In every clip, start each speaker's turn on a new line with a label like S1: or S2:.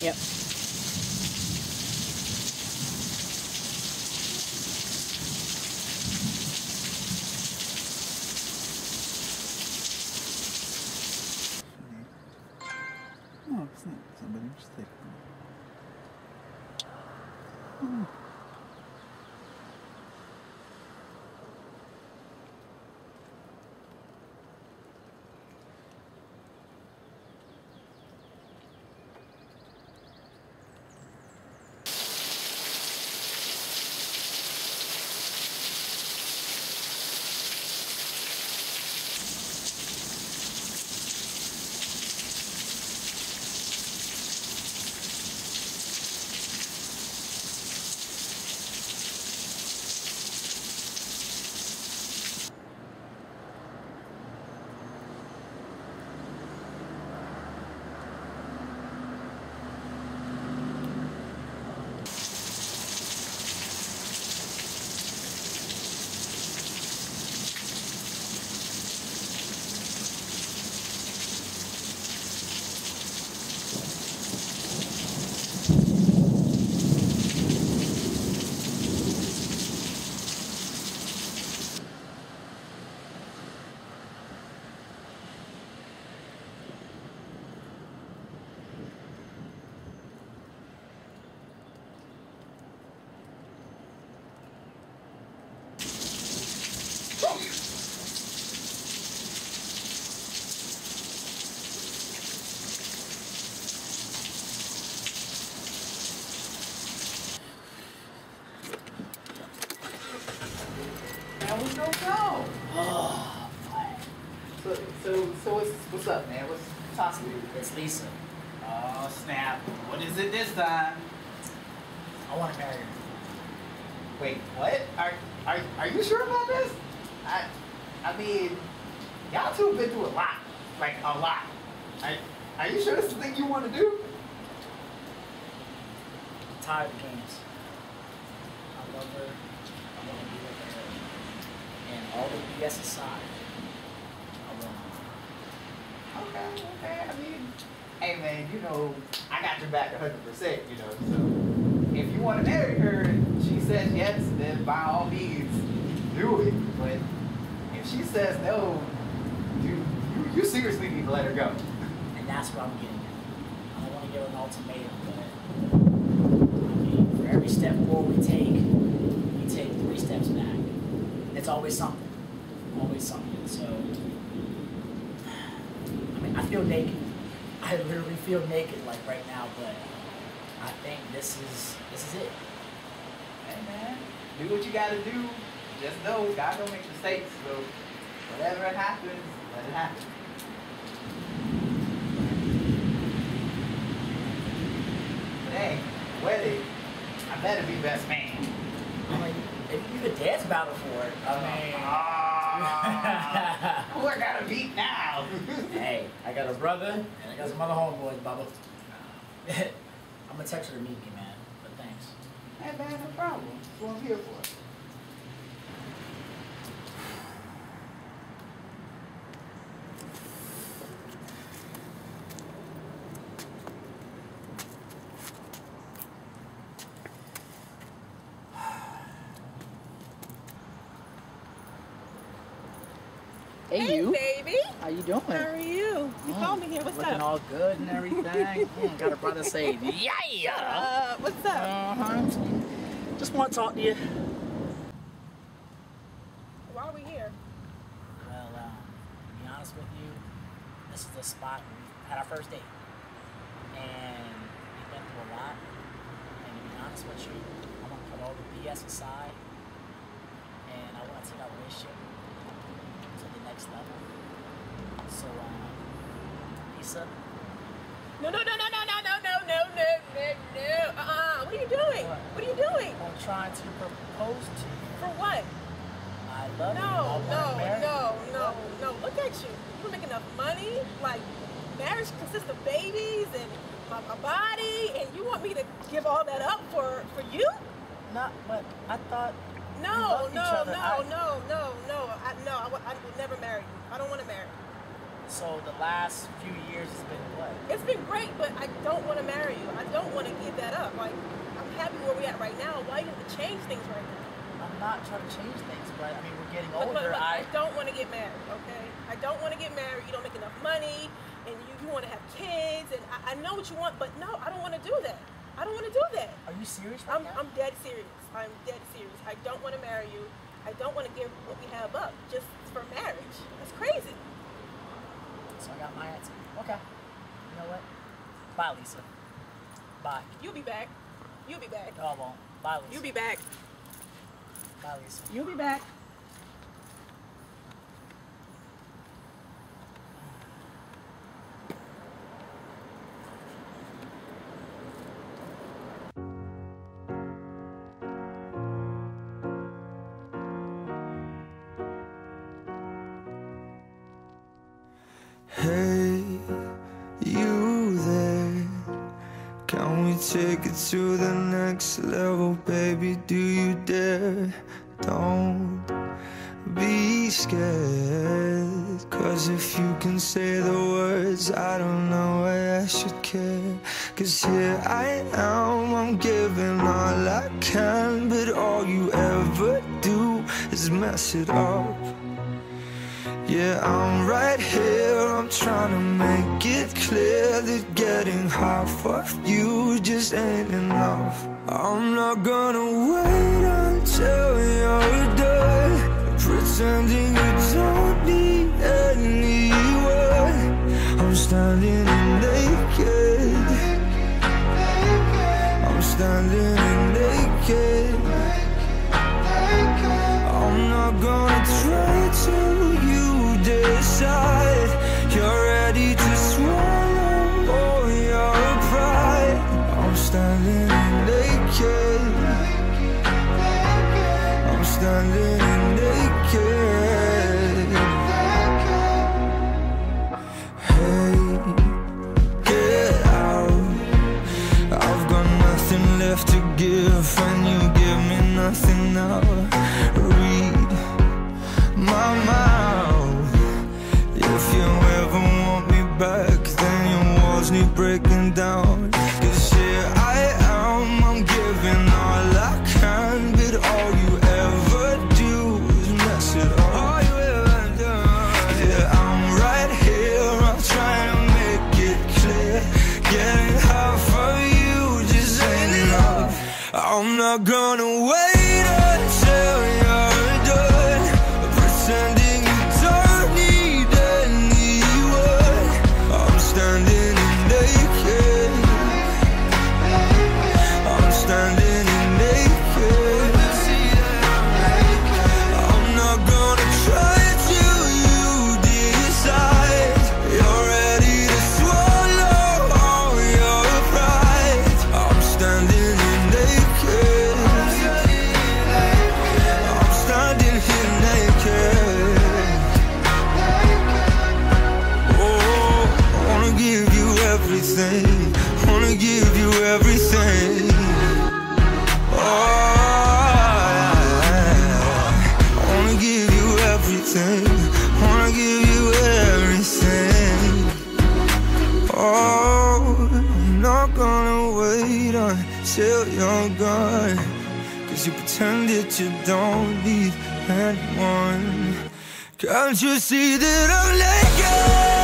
S1: Yep.
S2: No, it's not somebody. Just take it. Hmm.
S3: Man, we don't know.
S1: Oh,
S3: So, so, so what's, what's up, man?
S1: It's Lisa.
S3: Oh, snap. What is it this time?
S1: I want to marry her.
S3: Wait, what? Are, are, are you sure about this? I, I mean, y'all two have been through a lot. Like, a lot. Are, are you sure this is the thing you want to do?
S1: I'm tired of games. I love her. I want to be with her. And all the BS aside, I want her.
S3: Okay, okay. I mean, hey, man, you know, I got your back 100%, you know, so if you want to marry her she says yes, then by all means, do it. But if she says no, you, you, seriously need to let her go.
S1: And that's what I'm getting at. I don't want to give an ultimatum, but I mean, for every step forward we take, we take three steps back. It's always something. Always something. So, feel naked. I literally feel naked like right now, but I think this is this is it.
S3: Hey, man, do what you got to do. Just know God don't make mistakes, so whatever happens, let it happen. Hey, wedding, I better be best man.
S1: I mean, if you could dance battle for it, I mean.
S3: Ah, who I gotta beat now?
S1: Hey, I got a brother and I got some other homeboys, Bubba. I'm gonna text her to meet me, man. But thanks.
S3: hey man, no problem. That's what I'm here for.
S4: Hey, you.
S5: baby.
S4: How you doing?
S5: How are you? You
S4: Mm,
S5: called me here. What's
S4: Looking
S5: up?
S4: all good and everything. mm, got a brother say, yeah.
S5: Uh, what's up?
S4: Uh huh. Just want to talk to you.
S5: Why are we here?
S1: Well, um, to be honest with you, this is the spot where we had our first date. And we've been through a lot. And to be honest with you, I want to put all the BS aside. And I want to take our relationship next level. So, um, Lisa,
S5: No, no, no, no, no, no, no, no, no, no, no, no. Uh-uh. What are you doing?
S1: What?
S5: What are you doing?
S1: I'm trying to propose to you.
S5: For what?
S1: I love you. I
S5: No, no, no,
S1: you.
S5: no, no. Look at you. You make enough money. Like, marriage consists of babies and my, my body, and you want me to give all that up for for you?
S1: Not, but I thought
S5: No, no, no,
S1: I-
S5: no, no, no. I, no, I, I never marry you. I don't want to marry. you.
S1: So the last few years has been what?
S5: It's been great, but I don't want to marry you. I don't want to give that up. Like, I'm happy where we're at right now. Why you have to change things right now?
S1: I'm not trying to change things, but I mean we're getting
S5: But, but,
S1: older.
S5: but
S1: I
S5: I don't want to get married, okay? I don't want to get married. You don't make enough money, and you, you want to have kids, and I, I know what you want, but no, I don't want to do that. I don't want to do that.
S1: are you serious right
S5: I'm,
S1: now?
S5: I'm dead serious. I'm dead serious. I don't want to marry you. I don't want to give what we have up just for marriage. That's crazy.
S1: So I got my answer. Okay. You know what? Bye, Lisa. Bye.
S5: You'll be back. You'll be back.
S1: No, I won't. Bye, Lisa.
S5: You'll be back.
S1: Bye, Lisa.
S5: You'll be back.
S6: Hey, you there? Can we take it to the next level, baby? Do you dare? Don't be scared. Cause if you can say the words, I don't know why I should care. Cause here I am, I'm giving all I can, but all you ever do is mess it up. Yeah, I'm right here. I'm trying to make it clear that getting half of you just ain't enough. I'm not gonna wait until you're done pretending you don't need gonna wait you pretend that you don't need anyone. Can't you see that I'm naked?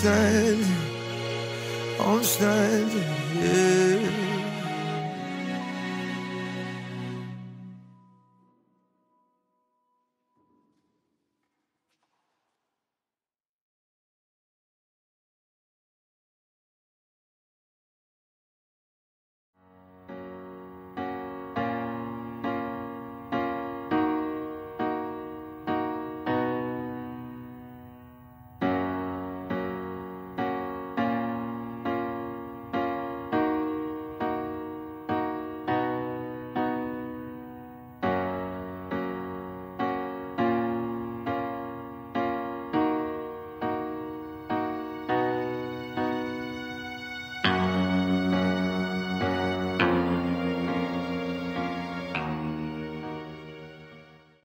S6: Standing, I'm standing, yeah.